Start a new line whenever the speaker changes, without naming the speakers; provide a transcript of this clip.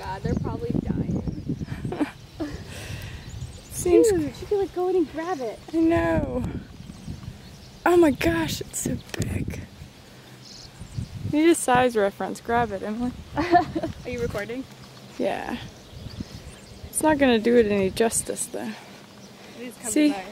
god, they're probably dying.
Seems.
Huge. You could like go in and grab it.
I know. Oh my gosh, it's so big. Need a size reference. Grab it, Emily.
Are you recording?
Yeah. It's not gonna do it any justice though. See?